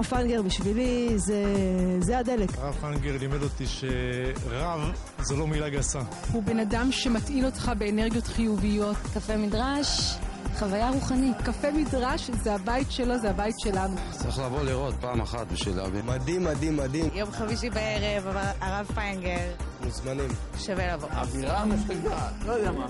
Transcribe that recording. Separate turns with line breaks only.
הרב פנגר בשבילי זה, זה הדלק.
הרב פנגר לימד אותי שרב זו לא מילה גסה.
הוא בן אדם שמטעין אותך באנרגיות חיוביות.
קפה מדרש, חוויה רוחנית.
קפה מדרש זה הבית שלו, זה הבית שלנו.
צריך לבוא לראות פעם אחת בשביל להבין.
מדהים, מדהים, מדהים.
יום חמישי בערב, הרב פיינגר.
מוזמנים.
שווה לבוא.
אווירה משתגעת, לא יודע מה.